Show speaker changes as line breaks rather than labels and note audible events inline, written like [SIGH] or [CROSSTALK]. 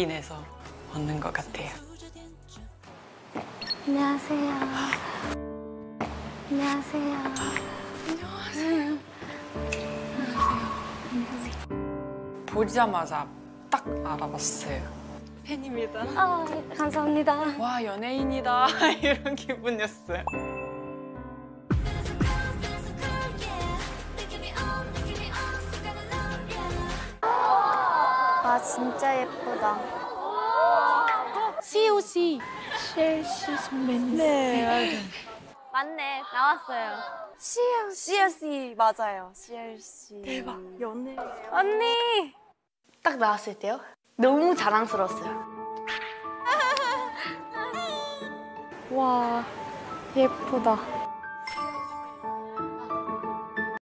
내서 얻는 것 같아요.
안녕하세요. 안녕하세요.
보자마자 딱 알아봤어요. 팬입니다.
아, 감사합니다.
와 연예인이다 [LAUGHS] 이런 기분이었어요.
아, 진짜 예쁘다. COC. 쉘시 선배님. 네. 맞네, 나왔어요. CLC. CLC, 맞아요. CLC. 대박, 연애. 언니!
딱 나왔을 때요. 너무 자랑스러웠어요.
와, 예쁘다.